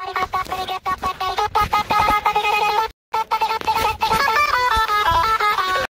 ありがとう。